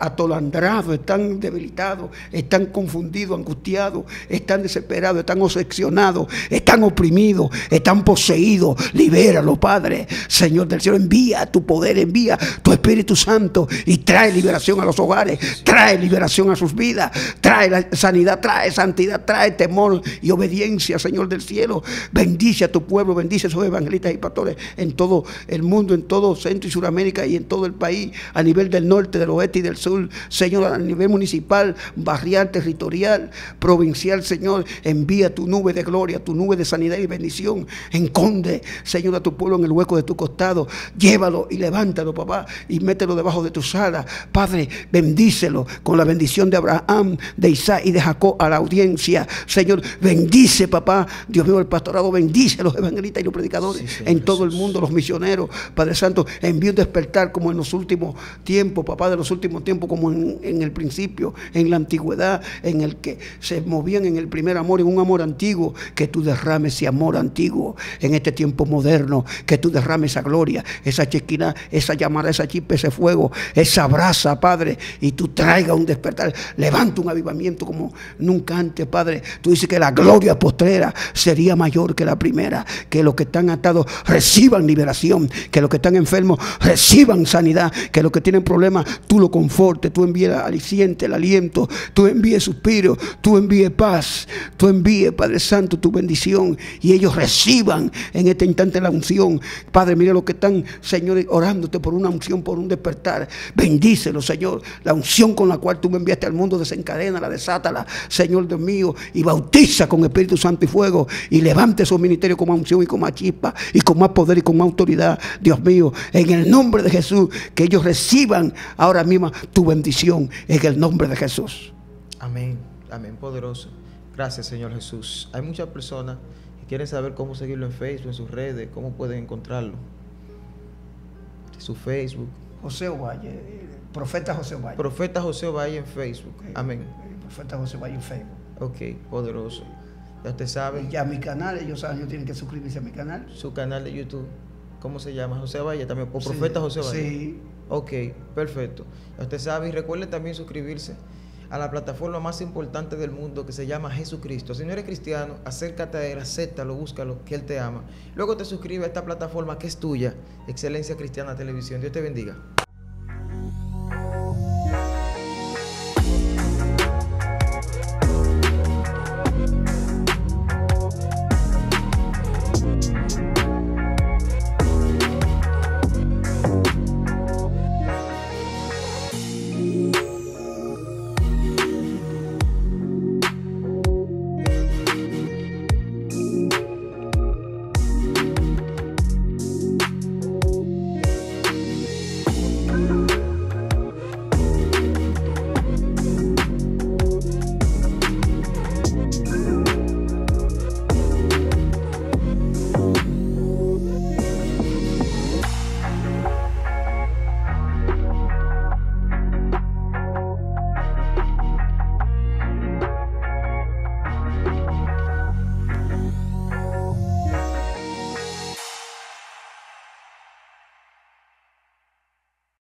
atolandrados, están debilitados, están confundidos, angustiados, están desesperados, están obsesionados, están oprimidos, están poseídos. Libéralo, Padre. Señor del cielo, envía tu poder, envía tu Espíritu Santo y trae liberación a los hogares, trae liberación a sus vidas, trae la sanidad, trae santidad, trae temor y obediencia, Señor del cielo. Bendice a tu pueblo, bendice a esos evangelistas y pastores en todo el mundo, en todo Centro y Suramérica y en todo el país, a nivel del norte, del oeste y del sur. Señor, a nivel municipal, barrial, territorial, provincial, Señor, envía tu nube de gloria, tu nube de sanidad y bendición. Enconde, Señor, a tu pueblo en el hueco de tu costado. Llévalo y levántalo, papá, y mételo debajo de tus alas. Padre, bendícelo con la bendición de Abraham, de Isaac y de Jacob a la audiencia. Señor, bendice, papá, Dios mío, el pastorado, bendice a los evangelistas y los predicadores en todo el mundo, los misioneros. Padre Santo, envío un despertar como en los últimos tiempos, papá, de los últimos tiempos, como en, en el principio, en la antigüedad, en el que se movían en el primer amor, en un amor antiguo, que tú derrames ese amor antiguo en este tiempo moderno, que tú derrames esa gloria, esa chequina, esa llamada, esa chispa, ese fuego, esa brasa, Padre, y tú traiga un despertar, levanta un avivamiento como nunca antes, Padre. Tú dices que la gloria postrera sería mayor que la primera, que los que están atados reciban liberación, que los que están enfermos reciban sanidad, que los que tienen problemas tú lo confortes, tú envíes aliciente, el aliento, tú envíes suspiro, tú envíes paz, tú envíes, Padre Santo, tu bendición y ellos reciban en este instante la unción. Padre, mire los que están, Señor, orándote por una unción, por un despertar. Bendícelo, Señor. La unción con la cual tú me enviaste al mundo desencadena, la desátala, Señor Dios mío, y bautiza con Espíritu Santo y fuego y levante esos ministerios con más unción y con más chispa y con más poder y con más autoridad, Dios mío, en el nombre de Jesús, que ellos reciban ahora mismo tu bendición en el nombre de Jesús. Amén, amén, poderoso. Gracias, Señor Jesús. Hay muchas personas que quieren saber cómo seguirlo en Facebook, en sus redes, cómo pueden encontrarlo. Su Facebook. José Ovalle, profeta José Ovalle. Profeta José Ovalle en Facebook. Ok. Amén. Profeta José Facebook. Ok, poderoso. Ya usted sabe. Y ya mi canal, ellos saben, ellos tienen que suscribirse a mi canal. Su canal de YouTube. ¿Cómo se llama? José Valle también. O Sí, Profeta José Valle. Sí. Ok, perfecto. Ya usted sabe. Y recuerden también suscribirse a la plataforma más importante del mundo que se llama Jesucristo. Si no eres cristiano, acércate a Él, acéptalo, búscalo, que Él te ama. Luego te suscribe a esta plataforma que es tuya, Excelencia Cristiana Televisión. Dios te bendiga.